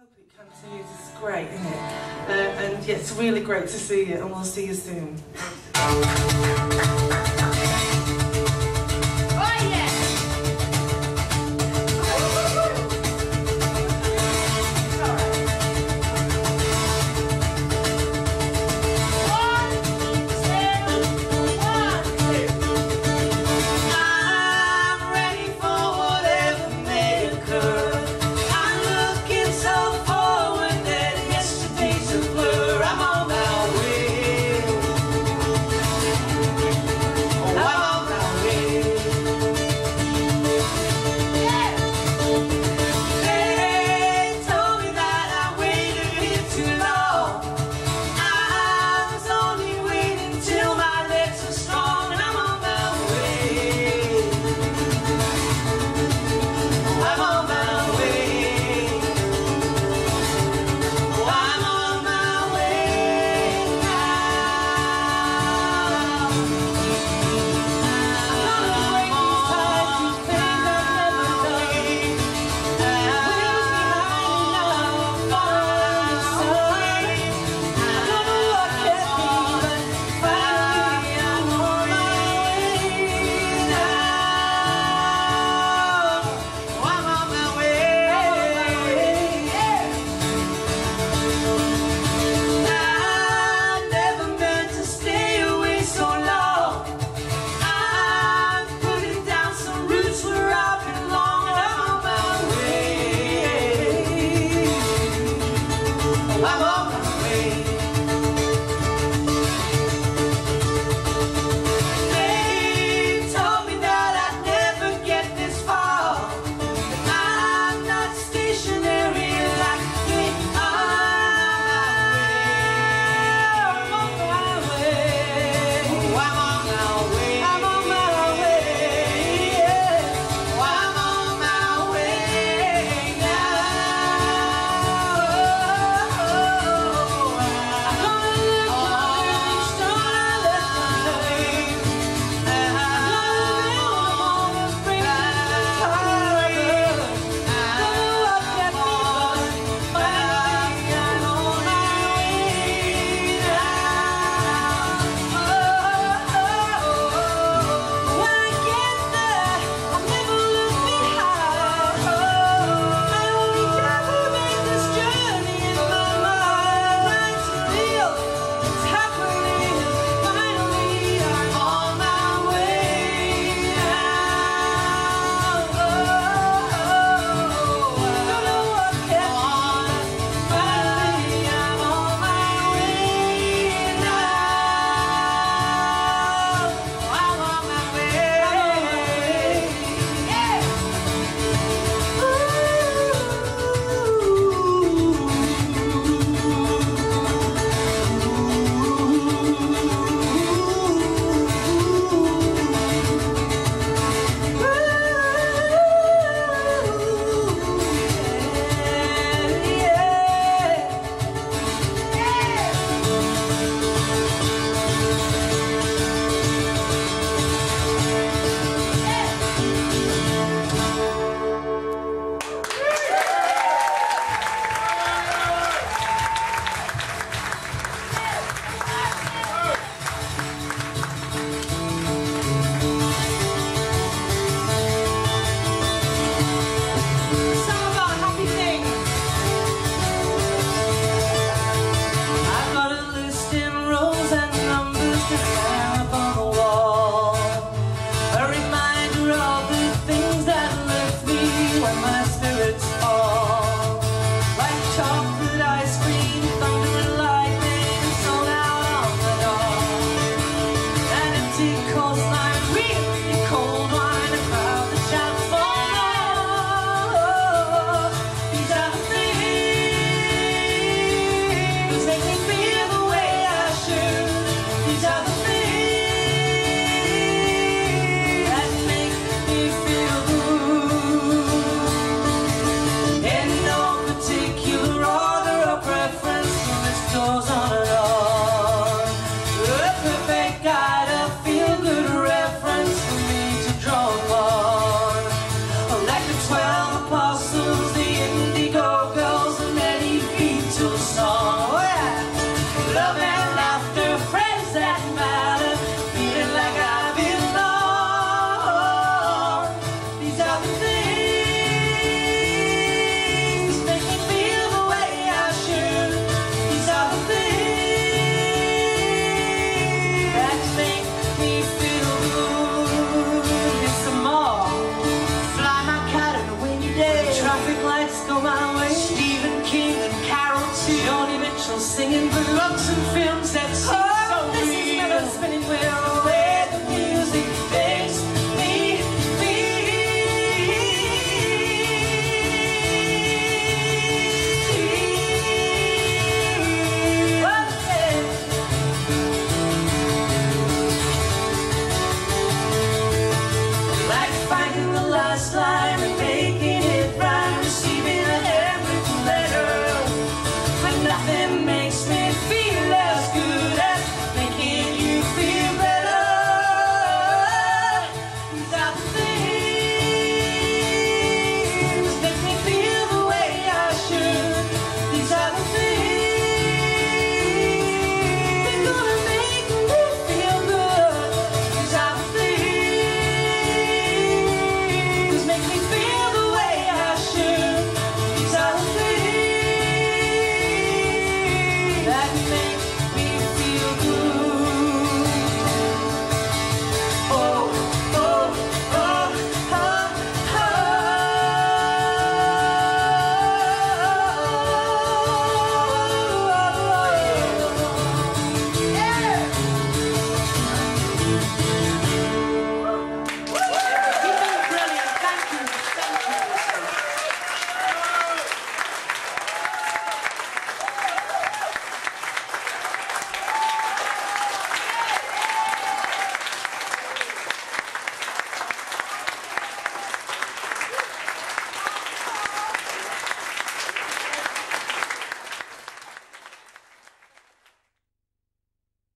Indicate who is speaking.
Speaker 1: hope it continues. It's great, isn't it? Uh, and yeah, it's really great to see you, and we'll see you soon. Singing blues.
Speaker 2: Books and films